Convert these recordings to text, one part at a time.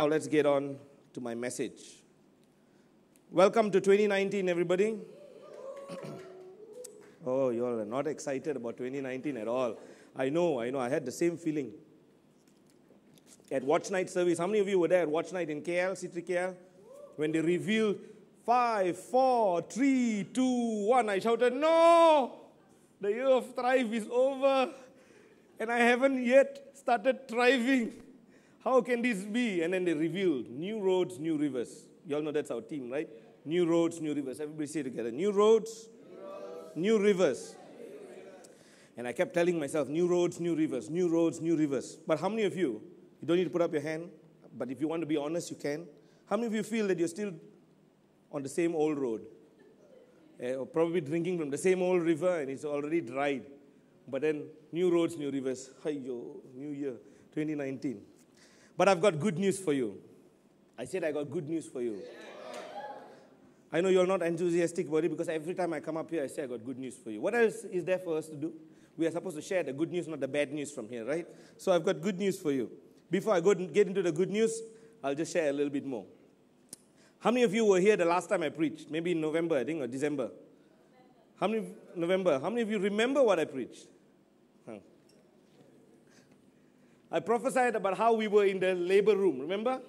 Now let's get on to my message. Welcome to 2019, everybody. oh, you all are not excited about 2019 at all. I know, I know. I had the same feeling. At Watch Night service, how many of you were there at Watch Night in KL, C3 KL? When they revealed five, four, three, two, one, I shouted, No! The year of thrive is over. And I haven't yet started thriving. How can this be? And then they revealed new roads, new rivers. You all know that's our team, right? New roads, new rivers. Everybody say together new roads, new, roads. new rivers. And I kept telling myself, new roads, new rivers, new roads, new rivers. But how many of you, you don't need to put up your hand, but if you want to be honest, you can. How many of you feel that you're still on the same old road? Uh, or probably drinking from the same old river and it's already dried. But then, new roads, new rivers. Hi, yo, new year, 2019. But I've got good news for you. I said I got good news for you. I know you're not enthusiastic about it because every time I come up here, I say I got good news for you. What else is there for us to do? We are supposed to share the good news, not the bad news from here, right? So I've got good news for you. Before I go get into the good news, I'll just share a little bit more. How many of you were here the last time I preached? Maybe in November, I think, or December. How many November? How many of you remember what I preached? I prophesied about how we were in the labor room, remember?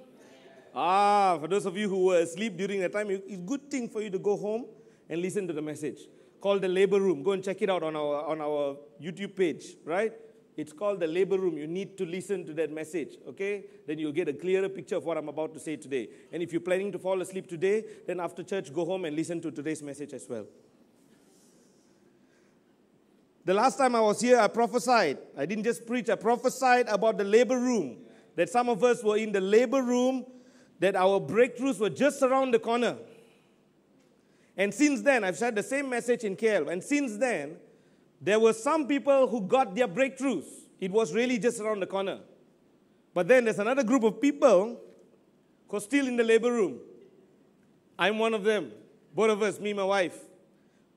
Ah, for those of you who were asleep during that time, it's a good thing for you to go home and listen to the message called the labor room. Go and check it out on our, on our YouTube page, right? It's called the labor room. You need to listen to that message, okay? Then you'll get a clearer picture of what I'm about to say today. And if you're planning to fall asleep today, then after church, go home and listen to today's message as well. The last time I was here, I prophesied. I didn't just preach, I prophesied about the labor room. That some of us were in the labor room, that our breakthroughs were just around the corner. And since then, I've shared the same message in KL. And since then, there were some people who got their breakthroughs. It was really just around the corner. But then there's another group of people who are still in the labor room. I'm one of them. Both of us, me and my wife.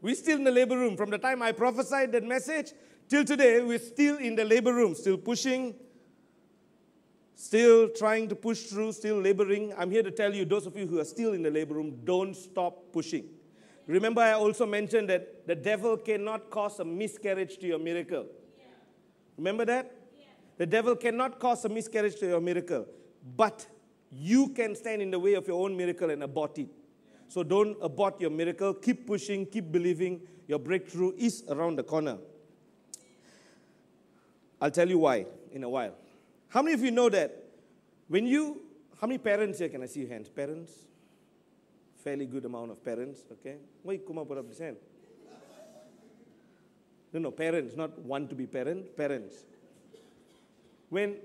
We're still in the labor room. From the time I prophesied that message till today, we're still in the labor room, still pushing, still trying to push through, still laboring. I'm here to tell you, those of you who are still in the labor room, don't stop pushing. Remember, I also mentioned that the devil cannot cause a miscarriage to your miracle. Remember that? The devil cannot cause a miscarriage to your miracle, but you can stand in the way of your own miracle and abort it. So don't abort your miracle. Keep pushing, keep believing. Your breakthrough is around the corner. I'll tell you why in a while. How many of you know that when you, how many parents here can I see your hands? Parents? Fairly good amount of parents, okay? Wait, Kuma put up his hand. No, no, parents, not want to be parent, parents. When,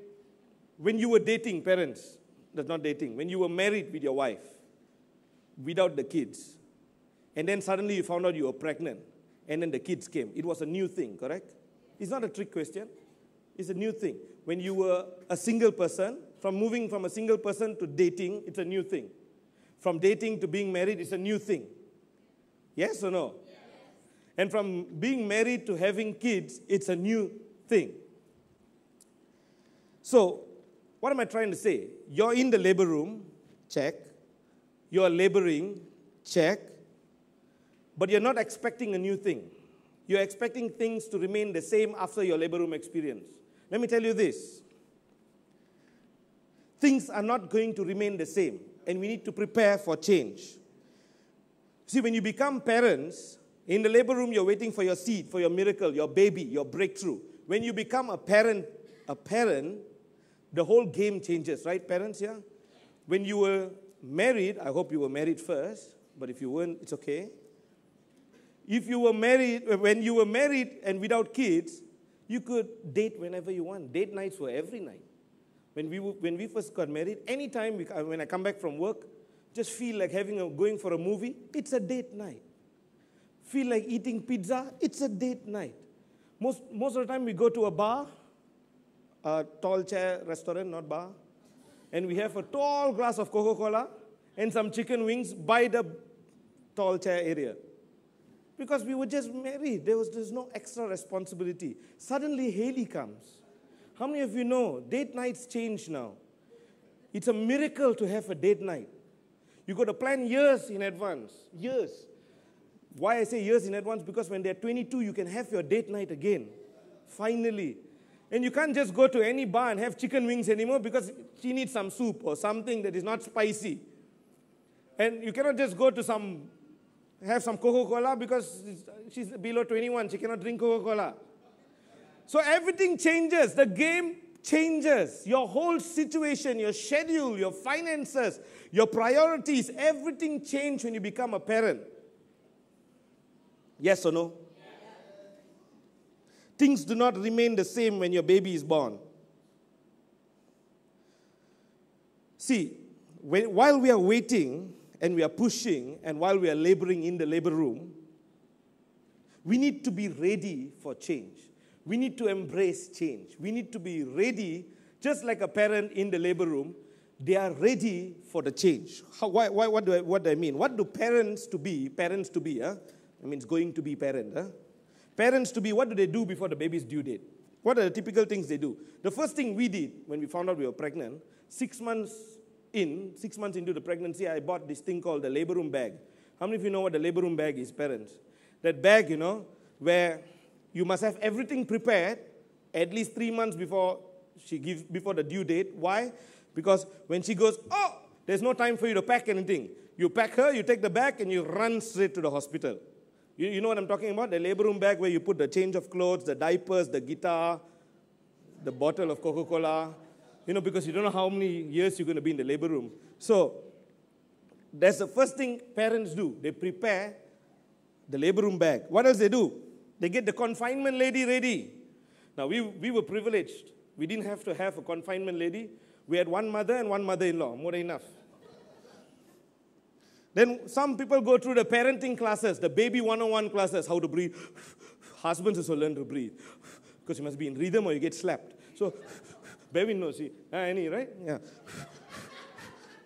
when you were dating, parents, that's not dating, when you were married with your wife, without the kids. And then suddenly you found out you were pregnant. And then the kids came. It was a new thing, correct? It's not a trick question. It's a new thing. When you were a single person, from moving from a single person to dating, it's a new thing. From dating to being married, it's a new thing. Yes or no? Yes. And from being married to having kids, it's a new thing. So, what am I trying to say? You're in the labor room, check. You are laboring, check. But you're not expecting a new thing. You're expecting things to remain the same after your labor room experience. Let me tell you this things are not going to remain the same, and we need to prepare for change. See, when you become parents, in the labor room, you're waiting for your seed, for your miracle, your baby, your breakthrough. When you become a parent, a parent, the whole game changes, right, parents? Yeah. When you were married, I hope you were married first, but if you weren't, it's okay. If you were married, uh, when you were married and without kids, you could date whenever you want. Date nights were every night. When we, when we first got married, anytime we, uh, when I come back from work, just feel like having a, going for a movie, it's a date night. Feel like eating pizza, it's a date night. Most, most of the time we go to a bar, a tall chair restaurant, not bar, and we have a tall glass of Coca Cola and some chicken wings by the tall chair area. Because we were just married, there was there's no extra responsibility. Suddenly, Haley comes. How many of you know date nights change now? It's a miracle to have a date night. You got to plan years in advance. Years. Why I say years in advance? Because when they're 22, you can have your date night again. Finally. And you can't just go to any bar and have chicken wings anymore because she needs some soup or something that is not spicy. And you cannot just go to some, have some Coca Cola because she's below 21. She cannot drink Coca Cola. So everything changes. The game changes. Your whole situation, your schedule, your finances, your priorities, everything change when you become a parent. Yes or no? Things do not remain the same when your baby is born. See, when, while we are waiting and we are pushing and while we are laboring in the labor room, we need to be ready for change. We need to embrace change. We need to be ready, just like a parent in the labor room, they are ready for the change. How, why, why, what, do I, what do I mean? What do parents to be, parents to be, huh? I mean, it's going to be parent, huh? Parents to be, what do they do before the baby's due date? What are the typical things they do? The first thing we did when we found out we were pregnant, six months in, six months into the pregnancy, I bought this thing called the labor room bag. How many of you know what the labor room bag is, parents? That bag, you know, where you must have everything prepared at least three months before she gives before the due date. Why? Because when she goes, oh, there's no time for you to pack anything. You pack her, you take the bag, and you run straight to the hospital. You, you know what I'm talking about? The labor room bag where you put the change of clothes, the diapers, the guitar, the bottle of Coca Cola. You know, because you don't know how many years you're going to be in the labor room. So, that's the first thing parents do. They prepare the labor room bag. What else they do? They get the confinement lady ready. Now, we, we were privileged. We didn't have to have a confinement lady. We had one mother and one mother in law, more than enough. Then some people go through the parenting classes, the baby 101 classes, how to breathe. Husbands also learn to breathe because you must be in rhythm or you get slapped. So, baby knows, see, uh, any, right? Yeah.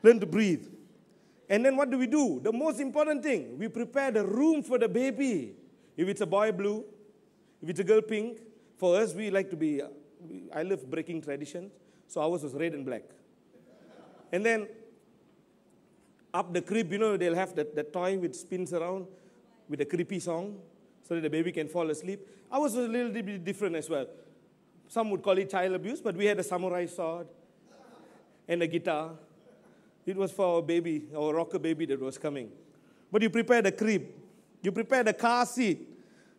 learn to breathe. And then what do we do? The most important thing, we prepare the room for the baby. If it's a boy, blue. If it's a girl, pink. For us, we like to be, I love breaking traditions. So ours was red and black. And then up the crib, you know, they'll have that, that toy which spins around with a creepy song so that the baby can fall asleep. I was a little bit different as well. Some would call it child abuse, but we had a samurai sword and a guitar. It was for our baby, our rocker baby that was coming. But you prepare the crib, you prepare the car seat,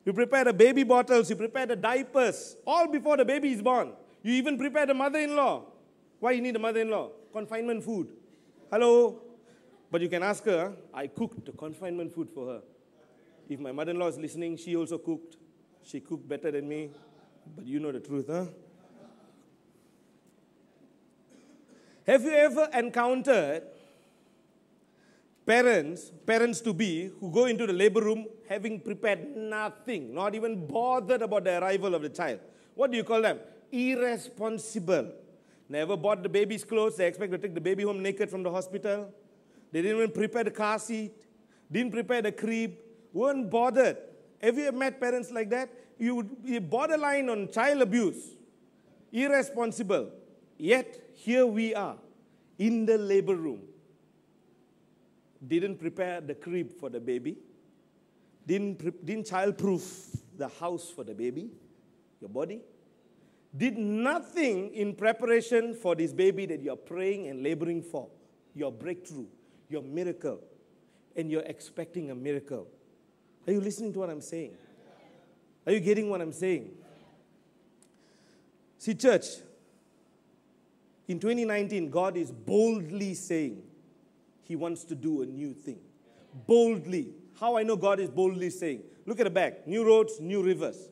you prepare the baby bottles, you prepare the diapers, all before the baby is born. You even prepare the mother in law. Why you need a mother in law? Confinement food. Hello? But you can ask her, I cooked the confinement food for her. If my mother in law is listening, she also cooked. She cooked better than me. But you know the truth, huh? Have you ever encountered parents, parents to be, who go into the labor room having prepared nothing, not even bothered about the arrival of the child? What do you call them? Irresponsible. Never bought the baby's clothes. They expect to take the baby home naked from the hospital. They didn't even prepare the car seat, didn't prepare the crib, weren't bothered. Have you met parents like that? You would be borderline on child abuse, irresponsible. Yet, here we are in the labor room. Didn't prepare the crib for the baby, didn't, pre- didn't childproof the house for the baby, your body, did nothing in preparation for this baby that you're praying and laboring for, your breakthrough your miracle, and you're expecting a miracle. Are you listening to what I'm saying? Are you getting what I'm saying? See, church, in 2019, God is boldly saying He wants to do a new thing. Boldly. How I know God is boldly saying? Look at the back new roads, new rivers.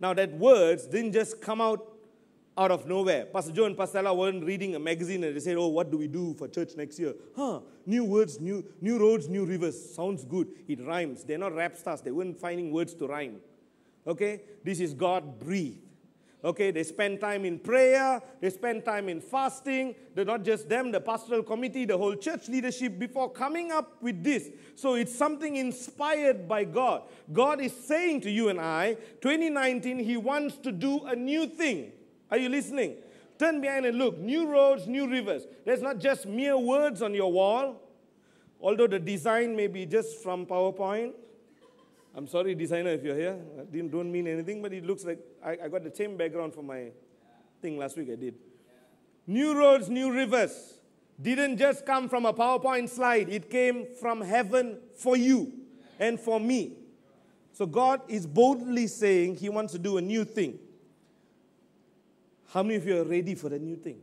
Now, that words didn't just come out out of nowhere. Pastor Joe and Pastor Ella weren't reading a magazine and they said, Oh, what do we do for church next year? Huh, new words, new, new roads, new rivers. Sounds good. It rhymes. They're not rap stars. They weren't finding words to rhyme. Okay? This is God breathed. Okay, they spend time in prayer, they spend time in fasting. They're not just them, the pastoral committee, the whole church leadership before coming up with this. So it's something inspired by God. God is saying to you and I, 2019, He wants to do a new thing. Are you listening? Turn behind and look. New roads, new rivers. There's not just mere words on your wall, although the design may be just from PowerPoint. I'm sorry, designer, if you're here. I didn't, don't mean anything, but it looks like I, I got the same background for my thing last week I did. New roads, new rivers didn't just come from a PowerPoint slide, it came from heaven for you and for me. So God is boldly saying He wants to do a new thing. How many of you are ready for the new thing?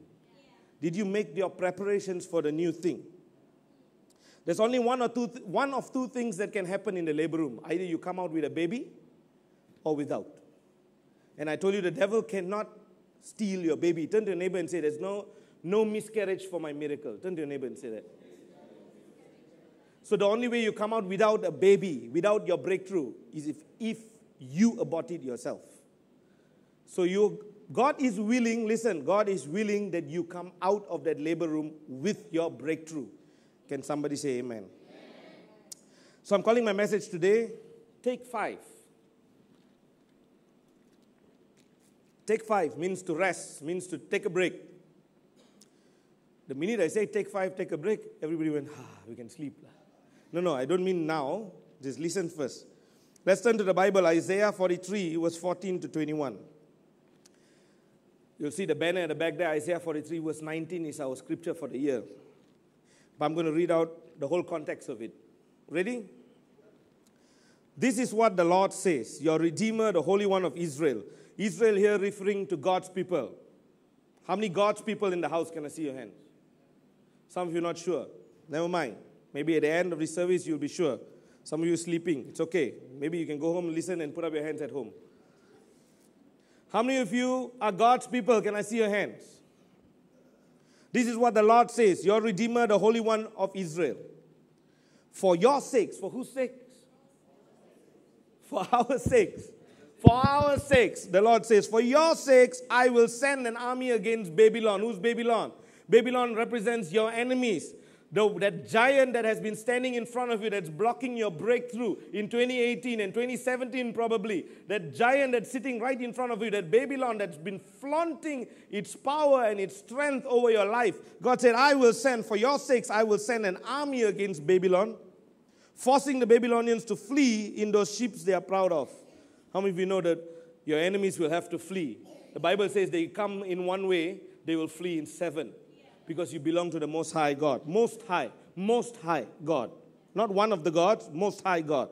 Did you make your preparations for the new thing? There's only one or two, th- one of two things that can happen in the labor room. Either you come out with a baby or without. And I told you the devil cannot steal your baby. Turn to your neighbor and say, There's no, no miscarriage for my miracle. Turn to your neighbor and say that. So the only way you come out without a baby, without your breakthrough, is if, if you abort it yourself. So you God is willing, listen, God is willing that you come out of that labor room with your breakthrough. Can somebody say amen? amen? So I'm calling my message today, take five. Take five means to rest, means to take a break. The minute I say take five, take a break, everybody went, ah, we can sleep. No, no, I don't mean now. Just listen first. Let's turn to the Bible, Isaiah 43, verse 14 to 21. You'll see the banner at the back there, Isaiah 43, verse 19 is our scripture for the year. But I'm going to read out the whole context of it. Ready? This is what the Lord says, your Redeemer, the Holy One of Israel. Israel here referring to God's people. How many God's people in the house can I see your hands? Some of you not sure. Never mind. Maybe at the end of the service you'll be sure. Some of you sleeping. It's okay. Maybe you can go home, listen, and put up your hands at home. How many of you are God's people? Can I see your hands? This is what the Lord says Your Redeemer, the Holy One of Israel. For your sakes, for whose sakes? For our sakes. For our sakes, the Lord says, For your sakes, I will send an army against Babylon. Who's Babylon? Babylon represents your enemies. The, that giant that has been standing in front of you that's blocking your breakthrough in 2018 and 2017 probably that giant that's sitting right in front of you that babylon that's been flaunting its power and its strength over your life. God said i will send for your sakes i will send an army against babylon forcing the babylonians to flee in those ships they are proud of. How many of you know that your enemies will have to flee? The bible says they come in one way they will flee in seven because you belong to the Most High God. Most High, Most High God. Not one of the gods, Most High God.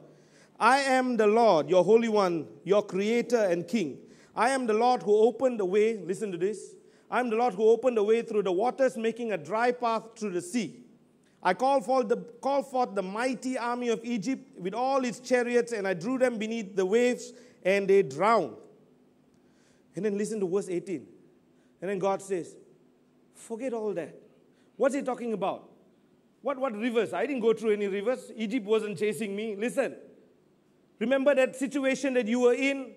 I am the Lord, your Holy One, your Creator and King. I am the Lord who opened the way. Listen to this. I am the Lord who opened the way through the waters, making a dry path through the sea. I called forth, the, called forth the mighty army of Egypt with all its chariots, and I drew them beneath the waves, and they drowned. And then listen to verse 18. And then God says, Forget all that. What's he talking about? What, what rivers? I didn't go through any rivers. Egypt wasn't chasing me. Listen. Remember that situation that you were in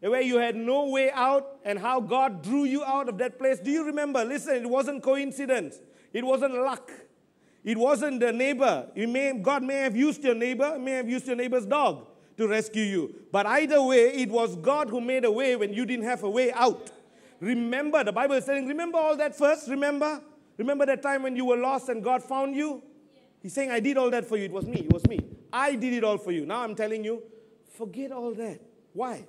where you had no way out and how God drew you out of that place? Do you remember? Listen, it wasn't coincidence. It wasn't luck. It wasn't the neighbor. May, God may have used your neighbor, may have used your neighbor's dog to rescue you. But either way, it was God who made a way when you didn't have a way out. Remember, the Bible is saying, remember all that first, remember? Remember that time when you were lost and God found you? He's saying, I did all that for you. It was me. It was me. I did it all for you. Now I'm telling you, forget all that. Why?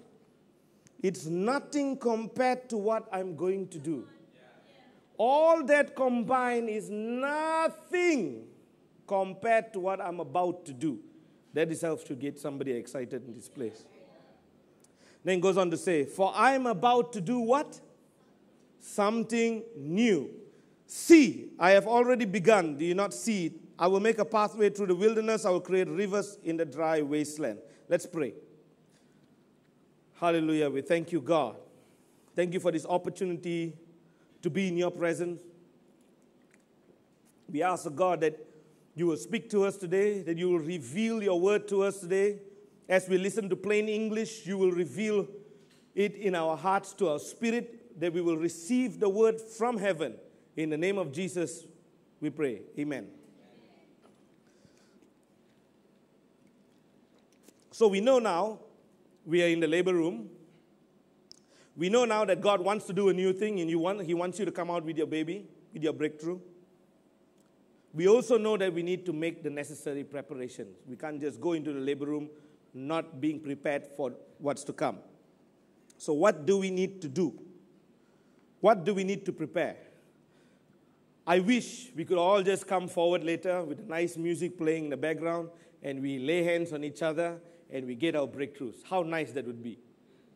It's nothing compared to what I'm going to do. All that combined is nothing compared to what I'm about to do. That itself should get somebody excited in this place. Then goes on to say, For I'm about to do what? Something new. See, I have already begun. Do you not see it? I will make a pathway through the wilderness. I will create rivers in the dry wasteland. Let's pray. Hallelujah. We thank you, God. Thank you for this opportunity to be in your presence. We ask, oh God, that you will speak to us today, that you will reveal your word to us today. As we listen to plain English, you will reveal it in our hearts to our spirit that we will receive the word from heaven. In the name of Jesus, we pray. Amen. So we know now we are in the labor room. We know now that God wants to do a new thing and you want, He wants you to come out with your baby, with your breakthrough. We also know that we need to make the necessary preparations. We can't just go into the labor room not being prepared for what's to come. So, what do we need to do? What do we need to prepare? I wish we could all just come forward later with nice music playing in the background and we lay hands on each other and we get our breakthroughs. How nice that would be.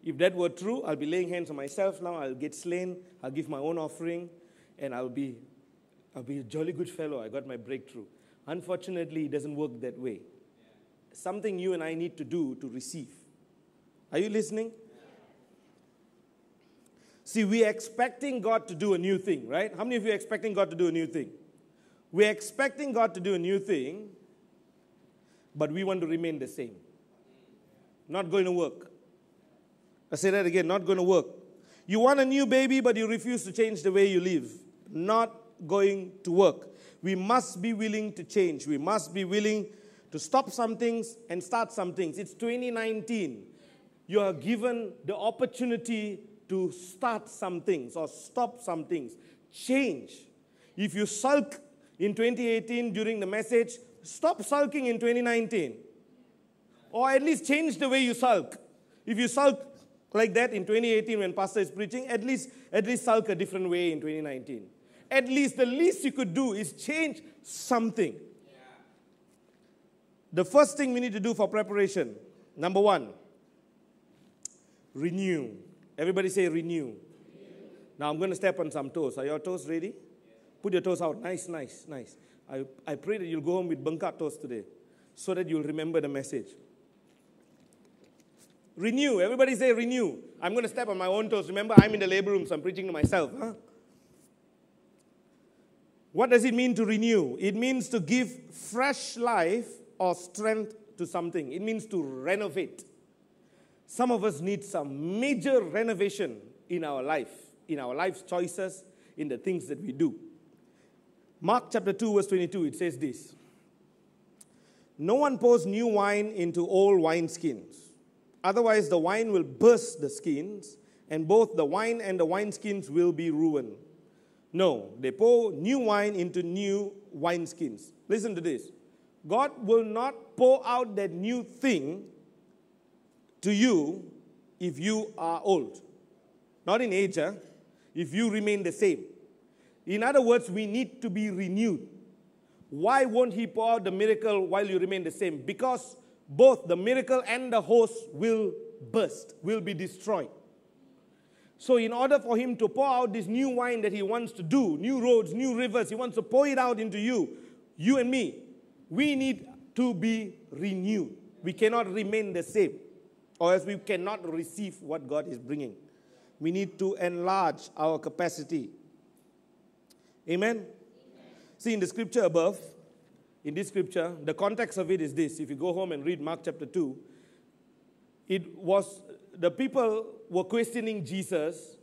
If that were true, I'll be laying hands on myself now. I'll get slain. I'll give my own offering and I'll be, I'll be a jolly good fellow. I got my breakthrough. Unfortunately, it doesn't work that way. Something you and I need to do to receive. Are you listening? See, we're expecting God to do a new thing, right? How many of you are expecting God to do a new thing? We're expecting God to do a new thing, but we want to remain the same. Not going to work. I say that again, not going to work. You want a new baby, but you refuse to change the way you live. Not going to work. We must be willing to change. We must be willing to stop some things and start some things. It's 2019. You are given the opportunity to start some things or stop some things. Change. If you sulk in 2018 during the message, stop sulking in 2019. Or at least change the way you sulk. If you sulk like that in 2018 when pastor is preaching, at least at least sulk a different way in 2019. At least the least you could do is change something. The first thing we need to do for preparation, number 1, renew. Everybody say renew. renew. Now I'm going to step on some toes. Are your toes ready? Put your toes out. Nice, nice, nice. I, I pray that you'll go home with bengkak toes today so that you'll remember the message. Renew. Everybody say renew. I'm going to step on my own toes. Remember, I'm in the labor room, so I'm preaching to myself. Huh? What does it mean to renew? It means to give fresh life or strength to something, it means to renovate. Some of us need some major renovation in our life, in our life's choices, in the things that we do. Mark chapter 2, verse 22, it says this No one pours new wine into old wineskins. Otherwise, the wine will burst the skins, and both the wine and the wineskins will be ruined. No, they pour new wine into new wineskins. Listen to this God will not pour out that new thing to you if you are old. Not in age, huh? if you remain the same. In other words, we need to be renewed. Why won't He pour out the miracle while you remain the same? Because both the miracle and the host will burst, will be destroyed. So, in order for Him to pour out this new wine that He wants to do, new roads, new rivers, He wants to pour it out into you, you and me, we need to be renewed. We cannot remain the same or else we cannot receive what God is bringing. We need to enlarge our capacity. Amen? Amen? See, in the scripture above, in this scripture, the context of it is this. If you go home and read Mark chapter 2, it was the people were questioning Jesus.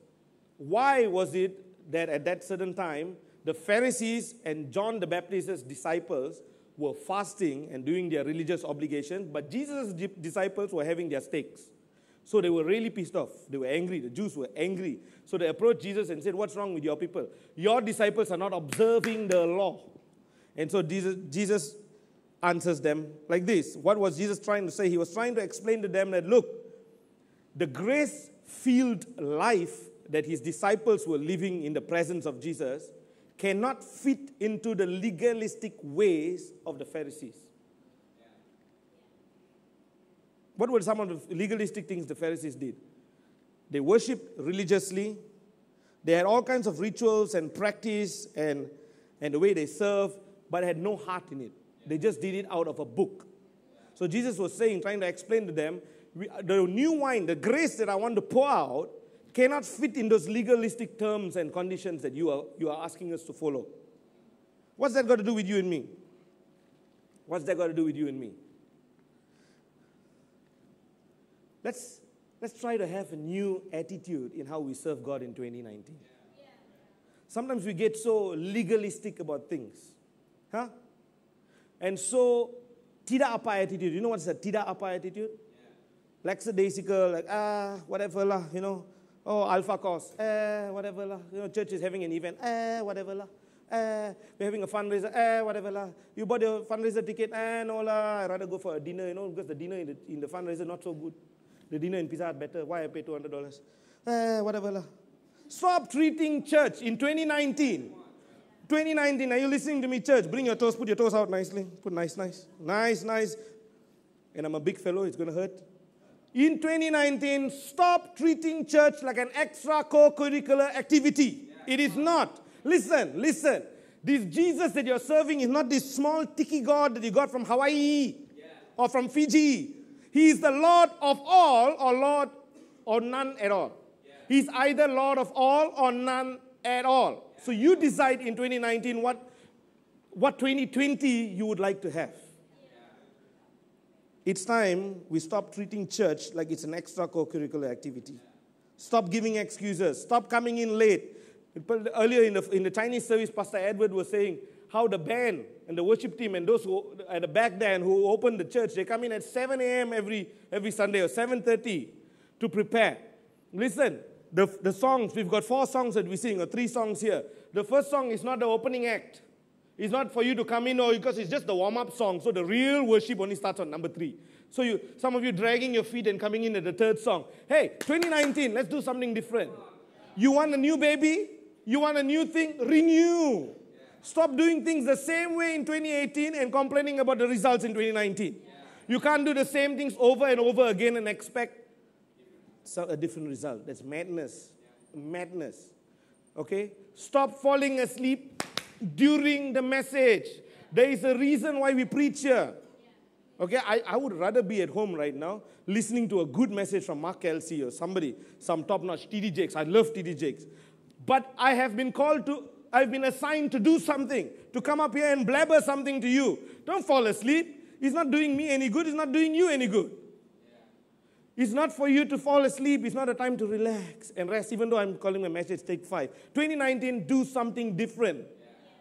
Why was it that at that certain time, the Pharisees and John the Baptist's disciples were fasting and doing their religious obligations, but Jesus' disciples were having their steaks. So they were really pissed off. They were angry. The Jews were angry. So they approached Jesus and said, What's wrong with your people? Your disciples are not observing the law. And so Jesus, Jesus answers them like this. What was Jesus trying to say? He was trying to explain to them that, look, the grace filled life that his disciples were living in the presence of Jesus cannot fit into the legalistic ways of the Pharisees. What were some of the legalistic things the Pharisees did? They worshiped religiously. They had all kinds of rituals and practice and, and the way they served, but had no heart in it. They just did it out of a book. So Jesus was saying, trying to explain to them, the new wine, the grace that I want to pour out, cannot fit in those legalistic terms and conditions that you are, you are asking us to follow. What's that got to do with you and me? What's that got to do with you and me? Let's, let's try to have a new attitude in how we serve God in 2019. Sometimes we get so legalistic about things. Huh? And so, tidak apa attitude. You know what's a tidak apa attitude? Lackadaisical, like, ah, whatever lah, you know Oh, Alpha Course, eh, whatever lah. You know, church is having an event, eh, whatever lah. Eh, we're having a fundraiser, eh, whatever lah. You bought your fundraiser ticket, eh, no lah. I'd rather go for a dinner, you know, because the dinner in the, in the fundraiser not so good. The dinner in Pizza Hut better. Why I pay $200? Eh, whatever lah. Stop treating church in 2019. 2019, are you listening to me, church? Bring your toes, put your toes out nicely. Put nice, nice. Nice, nice. And I'm a big fellow, it's going to hurt. In 2019, stop treating church like an extra co curricular activity. It is not. Listen, listen. This Jesus that you're serving is not this small tiki God that you got from Hawaii or from Fiji. He is the Lord of all or Lord or none at all. He's either Lord of all or none at all. So you decide in 2019 what, what 2020 you would like to have. It's time we stop treating church like it's an extra curricular activity. Stop giving excuses. Stop coming in late. Earlier in the, in the Chinese service, Pastor Edward was saying how the band and the worship team and those who at the back there and who opened the church, they come in at 7 a.m. every, every Sunday or 7.30 to prepare. Listen, the, the songs, we've got four songs that we sing, or three songs here. The first song is not the opening act. It's not for you to come in or because it's just the warm-up song. So the real worship only starts on number three. So you, some of you dragging your feet and coming in at the third song. Hey, 2019, let's do something different. You want a new baby? You want a new thing? Renew. Stop doing things the same way in 2018 and complaining about the results in 2019. You can't do the same things over and over again and expect a different result. That's madness. Madness. Okay? Stop falling asleep during the message. There is a reason why we preach here. Okay, I, I would rather be at home right now listening to a good message from Mark Kelsey or somebody, some top notch TD Jakes. I love TD Jakes. But I have been called to, I've been assigned to do something, to come up here and blabber something to you. Don't fall asleep. It's not doing me any good, it's not doing you any good. It's not for you to fall asleep. It's not a time to relax and rest, even though I'm calling my message Take Five. 2019, do something different.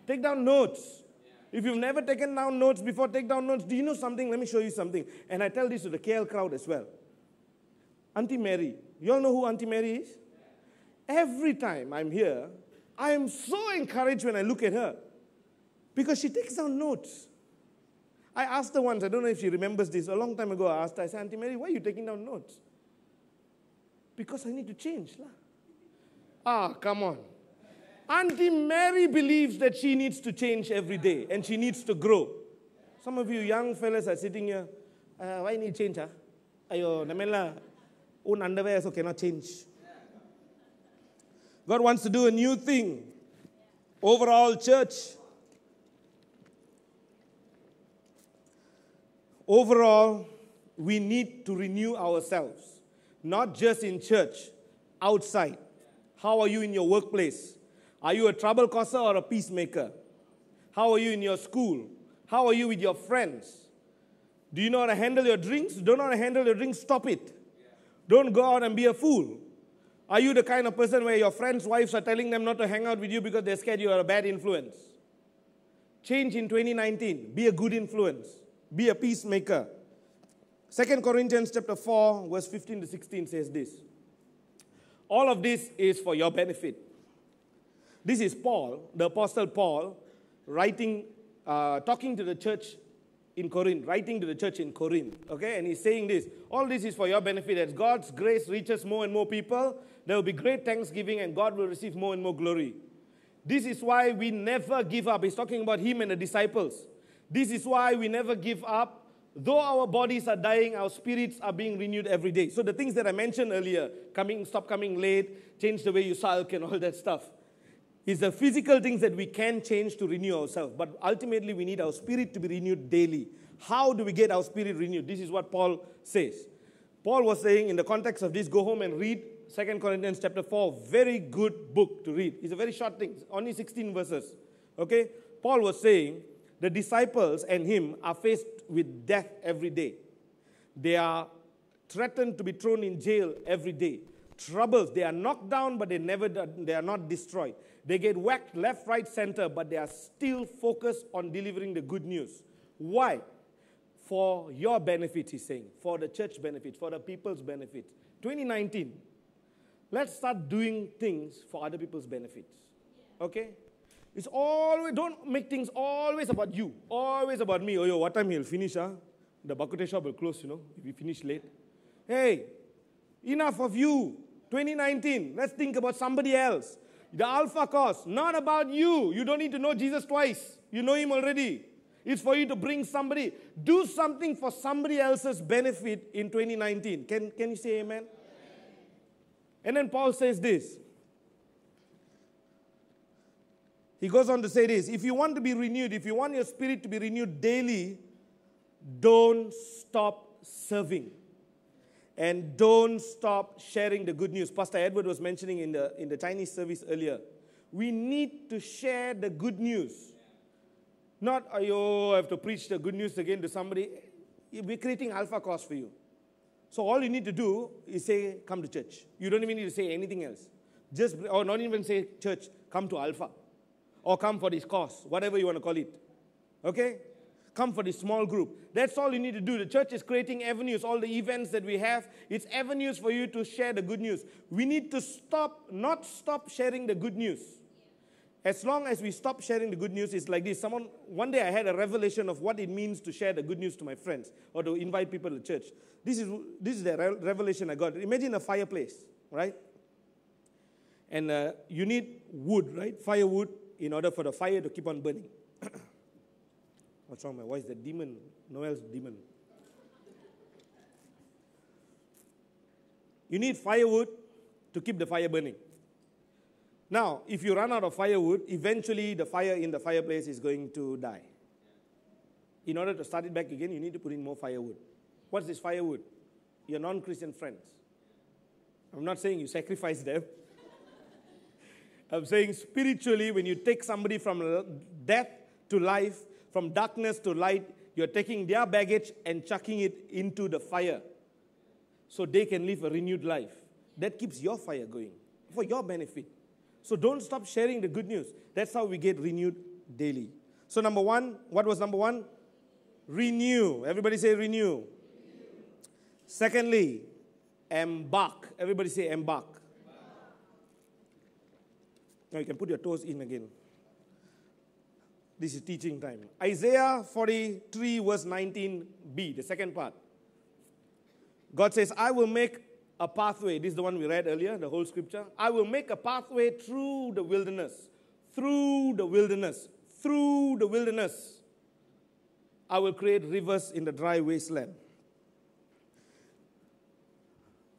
Take down notes. If you've never taken down notes before, take down notes. Do you know something? Let me show you something. And I tell this to the KL crowd as well. Auntie Mary. You all know who Auntie Mary is? Every time I'm here, I am so encouraged when I look at her because she takes down notes. I asked her once, I don't know if she remembers this, a long time ago, I asked her, I said, Auntie Mary, why are you taking down notes? Because I need to change. lah. Ah, come on. Auntie Mary believes that she needs to change every day and she needs to grow. Some of you young fellas are sitting here. Uh, why need change? Huh? Ayo, namela, own underwear so cannot change. God wants to do a new thing. Overall, church. Overall, we need to renew ourselves, not just in church, outside. How are you in your workplace? Are you a trouble causer or a peacemaker? How are you in your school? How are you with your friends? Do you know how to handle your drinks? Don't know how to handle your drinks? Stop it. Don't go out and be a fool. Are you the kind of person where your friends' wives are telling them not to hang out with you because they're scared you are a bad influence? Change in 2019. Be a good influence. Be a peacemaker. 2 Corinthians chapter 4, verse 15 to 16 says this. All of this is for your benefit. This is Paul, the Apostle Paul, writing, uh, talking to the church in Corinth, writing to the church in Corinth. Okay, and he's saying this all this is for your benefit. As God's grace reaches more and more people, there will be great thanksgiving and God will receive more and more glory. This is why we never give up. He's talking about him and the disciples. This is why we never give up. Though our bodies are dying, our spirits are being renewed every day. So the things that I mentioned earlier, coming, stop coming late, change the way you sulk and all that stuff is the physical things that we can change to renew ourselves. But ultimately, we need our spirit to be renewed daily. How do we get our spirit renewed? This is what Paul says. Paul was saying in the context of this, go home and read 2 Corinthians chapter 4. Very good book to read. It's a very short thing, only 16 verses. Okay? Paul was saying the disciples and him are faced with death every day. They are threatened to be thrown in jail every day. Troubles, they are knocked down, but they never they are not destroyed. They get whacked left, right, center, but they are still focused on delivering the good news. Why? For your benefit, he's saying, for the church benefit, for the people's benefit. 2019, let's start doing things for other people's benefits. Okay? It's always, don't make things always about you, always about me. Oh, yo, what time he'll finish, huh? The Bak Kut Teh shop will close, you know, if we finish late. Hey, enough of you. 2019, let's think about somebody else. The Alpha course, not about you. You don't need to know Jesus twice. You know him already. It's for you to bring somebody, do something for somebody else's benefit in 2019. Can, can you say amen? amen? And then Paul says this. He goes on to say this if you want to be renewed, if you want your spirit to be renewed daily, don't stop serving. And don't stop sharing the good news. Pastor Edward was mentioning in the, in the Chinese service earlier. We need to share the good news. Not, oh, I have to preach the good news again to somebody. We're creating alpha course for you. So all you need to do is say, come to church. You don't even need to say anything else. Just, or not even say church, come to alpha. Or come for this course, whatever you want to call it. Okay? Come for this small group. That's all you need to do. The church is creating avenues. All the events that we have, it's avenues for you to share the good news. We need to stop, not stop sharing the good news. As long as we stop sharing the good news, it's like this. Someone, one day I had a revelation of what it means to share the good news to my friends or to invite people to church. This is, this is the re- revelation I got. Imagine a fireplace, right? And uh, you need wood, right? Firewood in order for the fire to keep on burning. What's wrong? My voice? The demon, Noel's demon. You need firewood to keep the fire burning. Now, if you run out of firewood, eventually the fire in the fireplace is going to die. In order to start it back again, you need to put in more firewood. What's this firewood? Your non Christian friends. I'm not saying you sacrifice them. I'm saying spiritually, when you take somebody from death to life, from darkness to light, you're taking their baggage and chucking it into the fire so they can live a renewed life. That keeps your fire going for your benefit. So don't stop sharing the good news. That's how we get renewed daily. So, number one, what was number one? Renew. Everybody say renew. renew. Secondly, embark. Everybody say embark. embark. Now you can put your toes in again. This is teaching time. Isaiah 43, verse 19b, the second part. God says, I will make a pathway. This is the one we read earlier, the whole scripture. I will make a pathway through the wilderness, through the wilderness, through the wilderness. I will create rivers in the dry wasteland.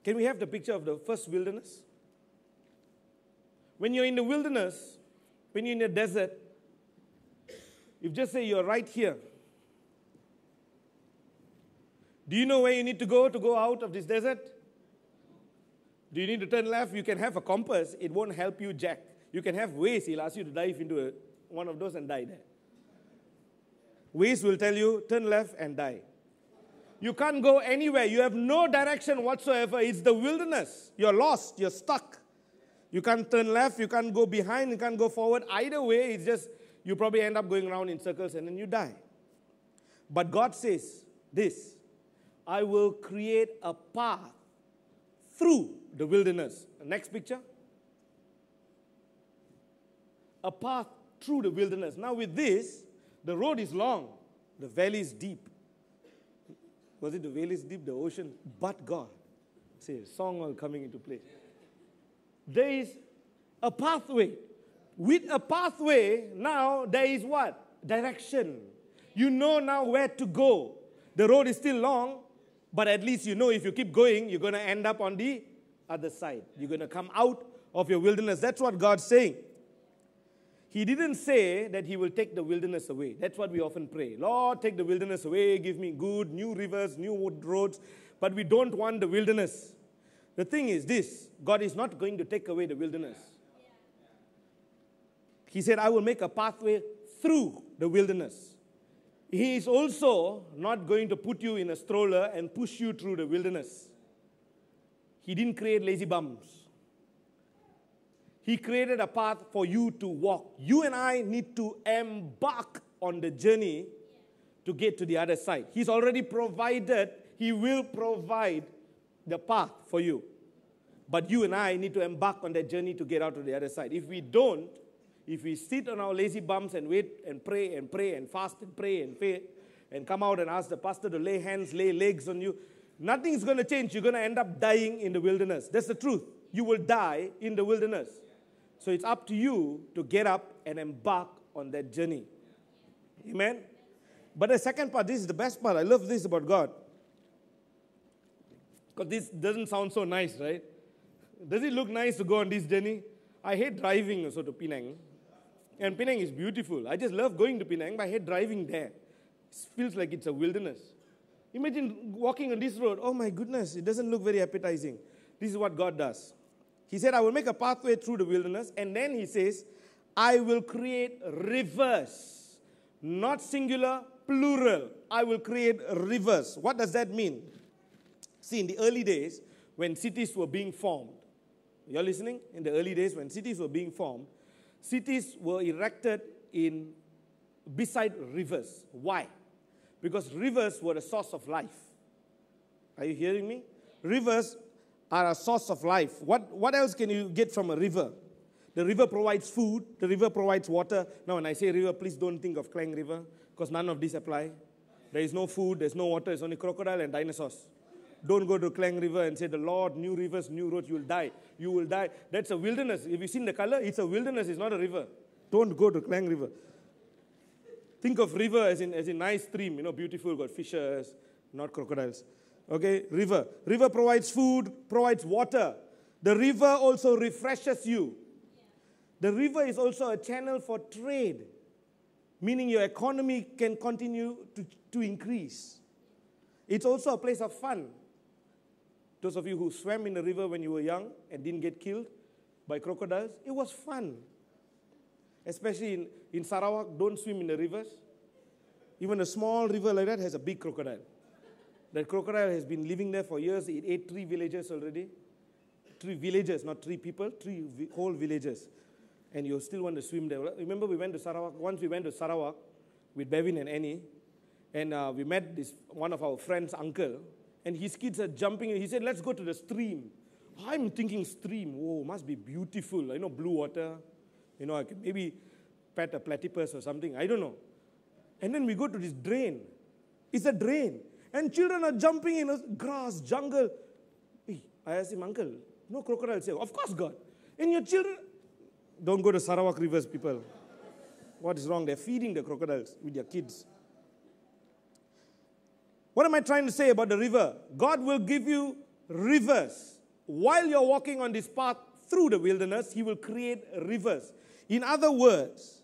Can we have the picture of the first wilderness? When you're in the wilderness, when you're in the desert, if just say you're right here, do you know where you need to go to go out of this desert? Do you need to turn left? You can have a compass, it won't help you jack. You can have Waze, he'll ask you to dive into a, one of those and die there. Waze will tell you, turn left and die. You can't go anywhere. You have no direction whatsoever. It's the wilderness. You're lost. You're stuck. You can't turn left. You can't go behind. You can't go forward. Either way, it's just you probably end up going around in circles and then you die. But God says this I will create a path through the wilderness. Next picture. A path through the wilderness. Now, with this, the road is long, the valley is deep. Was it the valley is deep, the ocean? But God. A song all coming into play. There is a pathway. With a pathway, now there is what? Direction. You know now where to go. The road is still long, but at least you know if you keep going, you're going to end up on the other side. You're going to come out of your wilderness. That's what God's saying. He didn't say that He will take the wilderness away. That's what we often pray. Lord, take the wilderness away. Give me good, new rivers, new wood roads. But we don't want the wilderness. The thing is this God is not going to take away the wilderness. He said, I will make a pathway through the wilderness. He is also not going to put you in a stroller and push you through the wilderness. He didn't create lazy bums. He created a path for you to walk. You and I need to embark on the journey to get to the other side. He's already provided, He will provide the path for you. But you and I need to embark on that journey to get out to the other side. If we don't, if we sit on our lazy bums and wait and pray and pray and fast and pray and pray and come out and ask the pastor to lay hands, lay legs on you, nothing's going to change. You're going to end up dying in the wilderness. That's the truth. You will die in the wilderness. So it's up to you to get up and embark on that journey. Amen? But the second part, this is the best part. I love this about God. Because this doesn't sound so nice, right? Does it look nice to go on this journey? I hate driving also to Penang. And Penang is beautiful. I just love going to Penang, but I hate driving there. It feels like it's a wilderness. Imagine walking on this road. Oh my goodness, it doesn't look very appetizing. This is what God does. He said, I will make a pathway through the wilderness. And then he says, I will create rivers. Not singular, plural. I will create rivers. What does that mean? See, in the early days, when cities were being formed, you're listening? In the early days, when cities were being formed, cities were erected in beside rivers. Why? Because rivers were a source of life. Are you hearing me? Rivers are a source of life. What, what else can you get from a river? The river provides food, the river provides water. Now, when I say river, please don't think of Klang River, because none of these apply. There is no food, there's no water, it's only crocodile and dinosaurs. Don't go to Klang River and say, The Lord, new rivers, new roads, you will die. You will die. That's a wilderness. If you've seen the color, it's a wilderness, it's not a river. Don't go to Klang River. Think of river as in, as in nice stream, you know, beautiful, got fishes, not crocodiles. Okay, river. River provides food, provides water. The river also refreshes you. The river is also a channel for trade, meaning your economy can continue to, to increase. It's also a place of fun. Those of you who swam in the river when you were young and didn't get killed by crocodiles, it was fun. Especially in, in Sarawak, don't swim in the rivers. Even a small river like that has a big crocodile. That crocodile has been living there for years. It ate three villages already. Three villages, not three people, three vi- whole villages. And you still want to swim there. Remember, we went to Sarawak. Once we went to Sarawak with Bevin and Annie, and uh, we met this one of our friends' uncle, and his kids are jumping. And He said, "Let's go to the stream." I'm thinking stream. Oh, must be beautiful. You know blue water. You know, I can maybe pet a platypus or something. I don't know. And then we go to this drain. It's a drain. And children are jumping in a grass, jungle. Hey, I asked him, Uncle, no crocodile. Say, of course, God. And your children, don't go to Sarawak rivers, people. What is wrong? They're feeding the crocodiles with their kids. What am I trying to say about the river? God will give you rivers. While you're walking on this path through the wilderness, He will create rivers. In other words,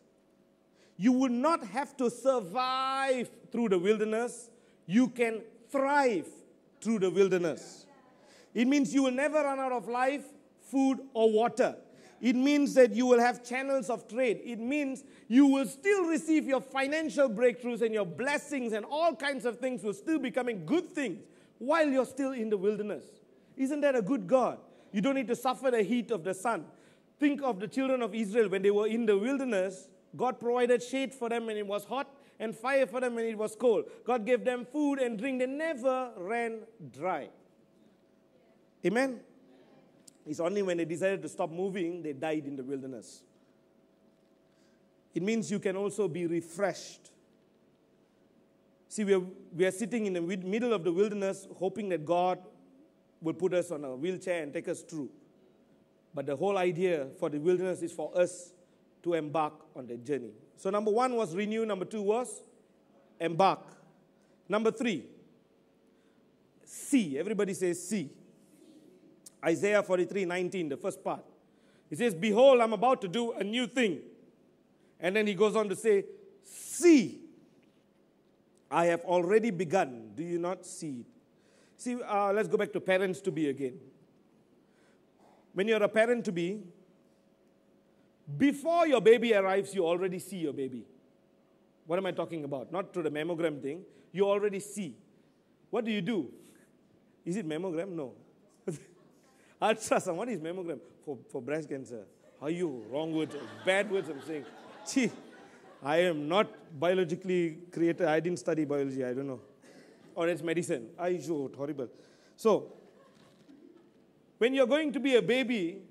you will not have to survive through the wilderness, you can thrive through the wilderness. It means you will never run out of life, food, or water. It means that you will have channels of trade. It means you will still receive your financial breakthroughs and your blessings and all kinds of things will still becoming good things while you're still in the wilderness. Isn't that a good God? You don't need to suffer the heat of the sun. Think of the children of Israel when they were in the wilderness. God provided shade for them when it was hot and fire for them when it was cold. God gave them food and drink. They never ran dry. Amen? It's only when they decided to stop moving, they died in the wilderness. It means you can also be refreshed. See, we are, we are sitting in the middle of the wilderness hoping that God will put us on a wheelchair and take us through. But the whole idea for the wilderness is for us to embark on the journey. So, number one was renew, number two was embark. Number three, see. Everybody says see. Isaiah 43 19, the first part. He says, Behold, I'm about to do a new thing. And then he goes on to say, See, I have already begun. Do you not see it? See, uh, let's go back to parents to be again. When you're a parent to be, before your baby arrives, you already see your baby. What am I talking about? Not through the mammogram thing. You already see. What do you do? Is it mammogram? No. Ultrasound. What is mammogram? For, for breast cancer. Are you? Wrong words. Bad words I'm saying. Gee, I am not biologically created. I didn't study biology. I don't know. Or it's medicine. I shoot. Horrible. So, when you're going to be a baby,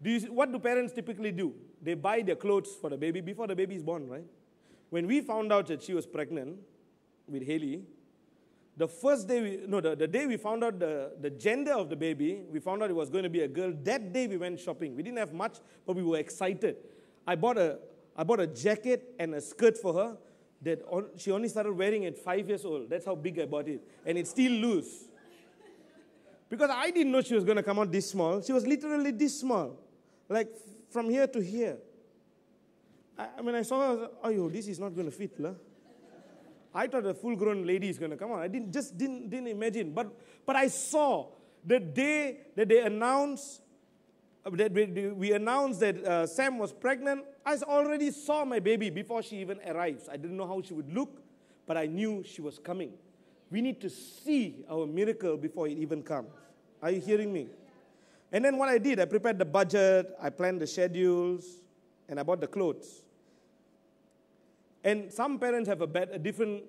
do you, what do parents typically do? They buy their clothes for the baby before the baby is born, right? When we found out that she was pregnant with Haley, the first day, we, no, the, the day we found out the, the gender of the baby, we found out it was going to be a girl. That day we went shopping. We didn't have much, but we were excited. I bought a, I bought a jacket and a skirt for her that on, she only started wearing at five years old. That's how big I bought it. And it's still loose. Because I didn't know she was going to come out this small. She was literally this small, like from here to here. I, when I saw her, I was like, oh, this is not going to fit. La. I thought a full grown lady is going to come on. I didn't, just didn't, didn't imagine. But, but I saw the day that they announced uh, that we, we announced that uh, Sam was pregnant, I already saw my baby before she even arrives. I didn't know how she would look, but I knew she was coming. We need to see our miracle before it even comes. Are you hearing me? And then what I did, I prepared the budget, I planned the schedules, and I bought the clothes. And some parents have a, bad, a different.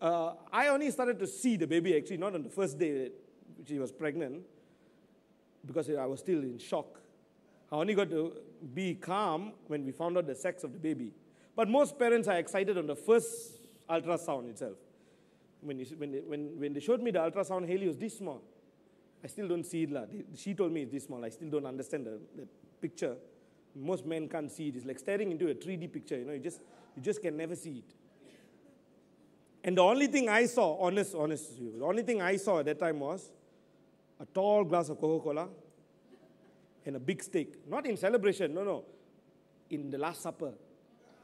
Uh, I only started to see the baby actually not on the first day that she was pregnant, because I was still in shock. I only got to be calm when we found out the sex of the baby. But most parents are excited on the first ultrasound itself. When, you, when, they, when, when they showed me the ultrasound, Haley was this small. I still don't see it. La. She told me it's this small. I still don't understand the, the picture. Most men can't see it. It's like staring into a 3D picture. You know, you just, you just can never see it. And the only thing I saw, honest, honest, to you, the only thing I saw at that time was a tall glass of Coca-Cola and a big steak. Not in celebration, no, no. In the Last Supper.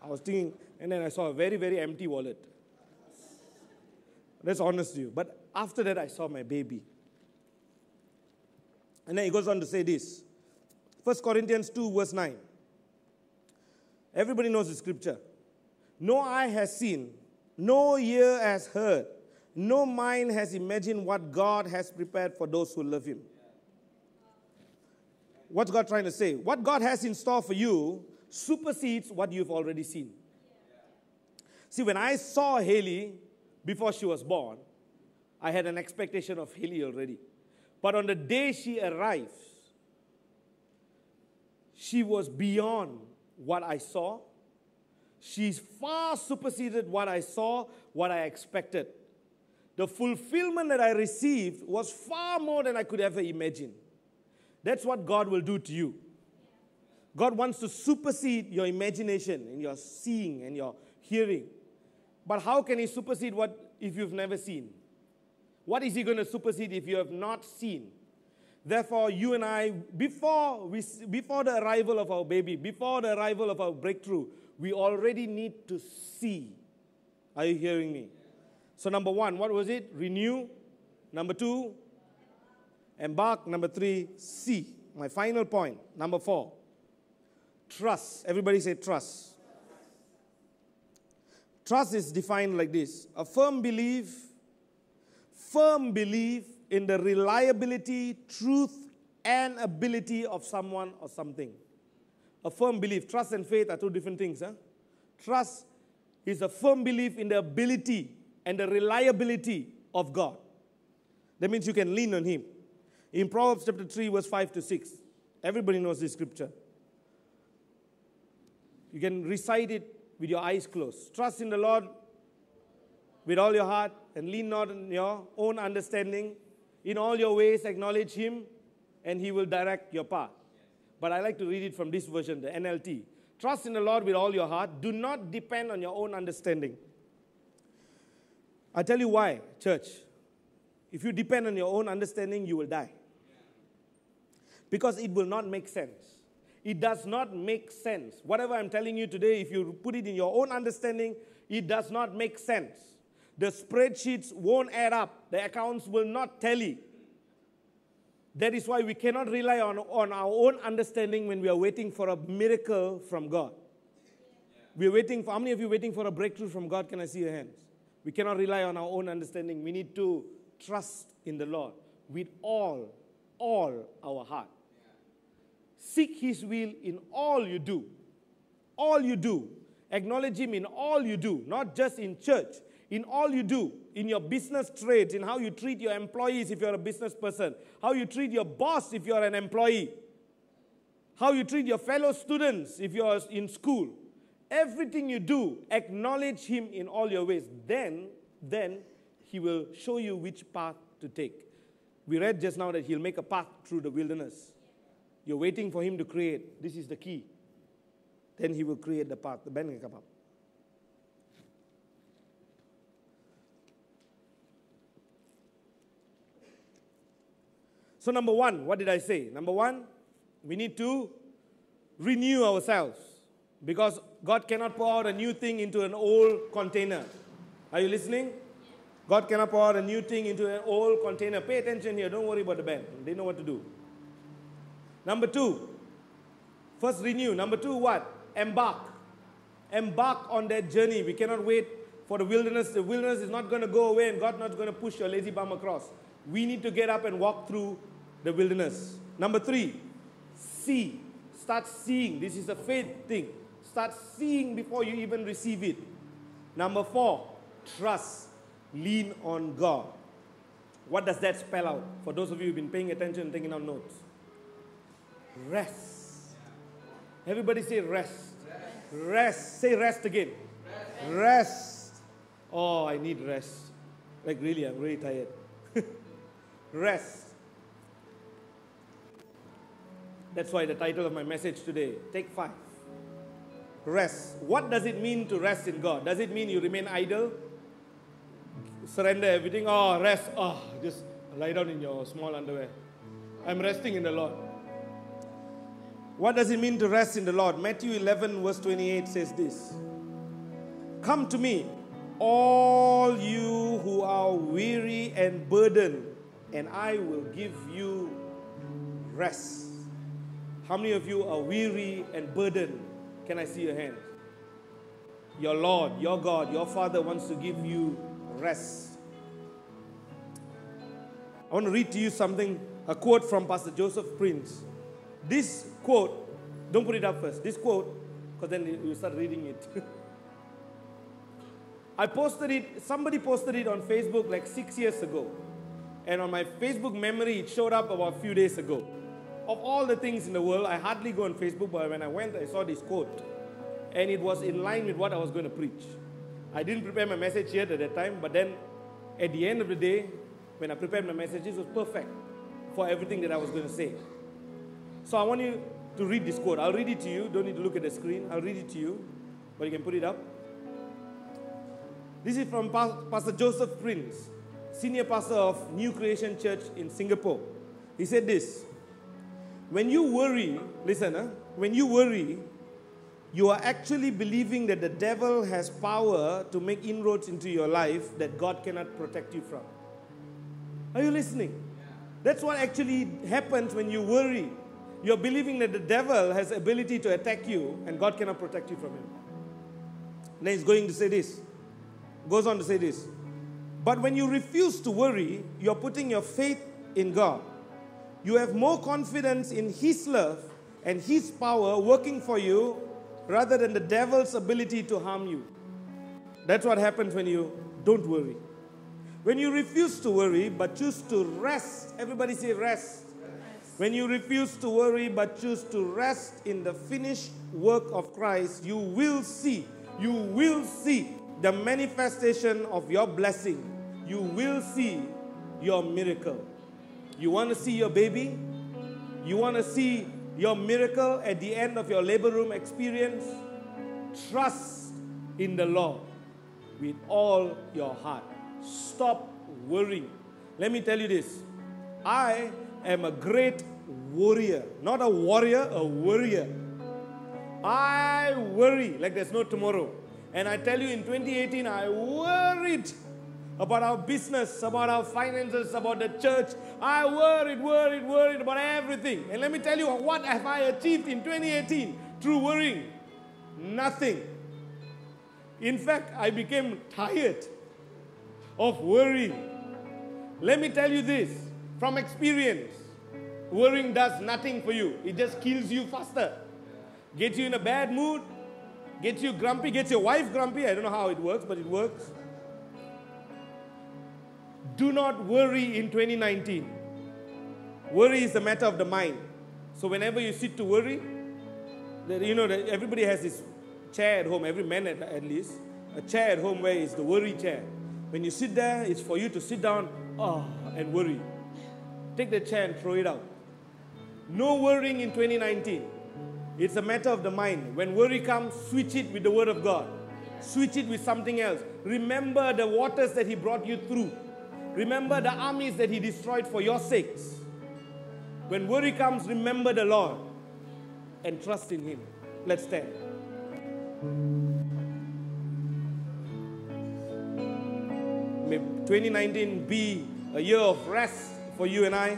I was thinking, and then I saw a very, very empty wallet. That's honest to you. But after that, I saw my baby. And then he goes on to say this 1 Corinthians 2, verse 9. Everybody knows the scripture. No eye has seen, no ear has heard, no mind has imagined what God has prepared for those who love Him. What's God trying to say? What God has in store for you supersedes what you've already seen. See, when I saw Haley before she was born, I had an expectation of Haley already. But on the day she arrives, she was beyond what I saw. She's far superseded what I saw, what I expected. The fulfillment that I received was far more than I could ever imagine. That's what God will do to you. God wants to supersede your imagination and your seeing and your hearing. But how can He supersede what if you've never seen? What is He going to supersede if you have not seen? Therefore, you and I, before, we, before the arrival of our baby, before the arrival of our breakthrough, we already need to see. Are you hearing me? So, number one, what was it? Renew. Number two, embark. Number three, see. My final point. Number four, trust. Everybody say trust. Trust is defined like this a firm belief, firm belief in the reliability, truth, and ability of someone or something. A firm belief. Trust and faith are two different things. Huh? Trust is a firm belief in the ability and the reliability of God. That means you can lean on Him. In Proverbs chapter 3, verse 5 to 6, everybody knows this scripture. You can recite it with your eyes closed. Trust in the Lord with all your heart and lean not on your own understanding. In all your ways, acknowledge Him, and He will direct your path. But I like to read it from this version, the NLT. Trust in the Lord with all your heart. Do not depend on your own understanding. I tell you why, church. If you depend on your own understanding, you will die. Because it will not make sense. It does not make sense. Whatever I'm telling you today, if you put it in your own understanding, it does not make sense. The spreadsheets won't add up, the accounts will not tally. That is why we cannot rely on, on our own understanding when we are waiting for a miracle from God. We're waiting for, how many of you waiting for a breakthrough from God? Can I see your hands? We cannot rely on our own understanding. We need to trust in the Lord with all, all our heart. Seek His will in all you do. All you do. Acknowledge Him in all you do, not just in church, in all you do, in your business trades, in how you treat your employees if you're a business person, how you treat your boss if you're an employee, how you treat your fellow students if you're in school. Everything you do, acknowledge Him in all your ways. Then, then He will show you which path to take. We read just now that He'll make a path through the wilderness. You're waiting for Him to create. This is the key. Then He will create the path. The band can come up. So, number one, what did I say? Number one, we need to renew ourselves because God cannot pour out a new thing into an old container. Are you listening? God cannot pour out a new thing into an old container. Pay attention here. Don't worry about the band. They know what to do. Number two, first renew. Number two, what? Embark. Embark on that journey. We cannot wait for the wilderness. The wilderness is not going to go away and God's not going to push your lazy bum across. We need to get up and walk through the wilderness. Number three, see. Start seeing. This is a faith thing. Start seeing before you even receive it. Number four, trust. Lean on God. What does that spell out? For those of you who've been paying attention and taking out notes. Rest. Everybody say rest. Rest. rest. Say rest again. Rest. rest. Oh, I need rest. Like really, I'm really tired. rest. That's why the title of my message today, Take Five. Rest. What does it mean to rest in God? Does it mean you remain idle? Surrender everything? Oh, rest. Oh, just lie down in your small underwear. I'm resting in the Lord. What does it mean to rest in the Lord? Matthew 11, verse 28 says this Come to me, all you who are weary and burdened, and I will give you rest. How many of you are weary and burdened? Can I see your hand? Your Lord, your God, your Father wants to give you rest. I want to read to you something, a quote from Pastor Joseph Prince. This quote, don't put it up first. This quote, because then you start reading it. I posted it, somebody posted it on Facebook like six years ago. And on my Facebook memory, it showed up about a few days ago of all the things in the world, I hardly go on Facebook, but when I went, I saw this quote. And it was in line with what I was going to preach. I didn't prepare my message yet at that time, but then at the end of the day, when I prepared my message, it was perfect for everything that I was going to say. So I want you to read this quote. I'll read it to you. Don't need to look at the screen. I'll read it to you, but you can put it up. This is from Pastor Joseph Prince, senior pastor of New Creation Church in Singapore. He said this when you worry, listen, huh? when you worry, you are actually believing that the devil has power to make inroads into your life that God cannot protect you from. Are you listening? That's what actually happens when you worry. You're believing that the devil has ability to attack you and God cannot protect you from him. Then he's going to say this. Goes on to say this. But when you refuse to worry, you're putting your faith in God you have more confidence in His love and His power working for you rather than the devil's ability to harm you. That's what happens when you don't worry. When you refuse to worry but choose to rest, everybody say rest. When you refuse to worry but choose to rest in the finished work of Christ, you will see, you will see the manifestation of your blessing. You will see your miracle. You want to see your baby? You want to see your miracle at the end of your labor room experience? Trust in the Lord with all your heart. Stop worrying. Let me tell you this I am a great warrior, not a warrior, a warrior. I worry like there's no tomorrow. And I tell you, in 2018, I worried about our business, about our finances, about the church. I worried, worried, worried about everything. And let me tell you, what have I achieved in 2018 through worrying? Nothing. In fact, I became tired of worrying. Let me tell you this from experience worrying does nothing for you, it just kills you faster. Gets you in a bad mood, gets you grumpy, gets your wife grumpy. I don't know how it works, but it works Do not worry in 2019. Worry is a matter of the mind. So whenever you sit to worry, you know, that everybody has this chair at home, every man at, at least, a chair at home where it's the worry chair. When you sit there, it's for you to sit down oh, and worry. Take the chair and throw it out. No worrying in 2019. It's a matter of the mind. When worry comes, switch it with the Word of God. Switch it with something else. Remember the waters that He brought you through. Remember the armies that He destroyed for your sakes. When worry comes, remember the Lord and trust in Him. Let's stand. May 2019 be a year of rest for you and I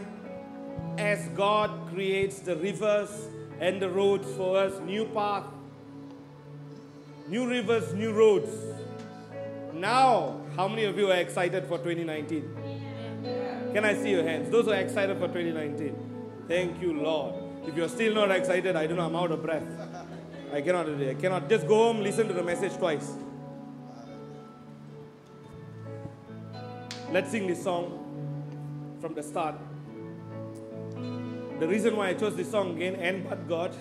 as God creates the rivers and the roads for us, new path, new rivers, new roads. Now, how many of you are excited for 2019? Can I see your hands? Those who are excited for 2019. Thank you, Lord. If you're still not excited, I don't know, I'm out of breath. I cannot, I cannot. Just go home, listen to the message twice. Let's sing this song from the start. The reason why I chose this song again, And But God,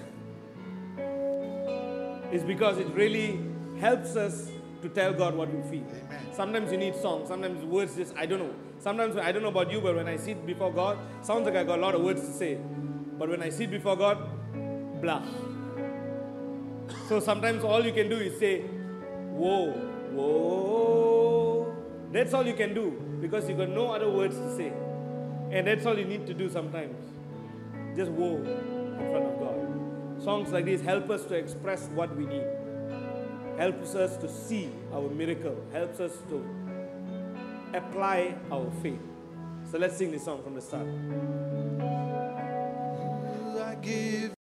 is because it really helps us to tell God what we feel. Amen. Sometimes you need songs, sometimes words just, I don't know. Sometimes I don't know about you, but when I sit before God, sounds like I got a lot of words to say. But when I sit before God, blah. So sometimes all you can do is say, whoa, whoa. That's all you can do because you got no other words to say. And that's all you need to do sometimes just whoa in front of God. Songs like this help us to express what we need, helps us to see our miracle, helps us to apply our faith. So let's sing this song from the start.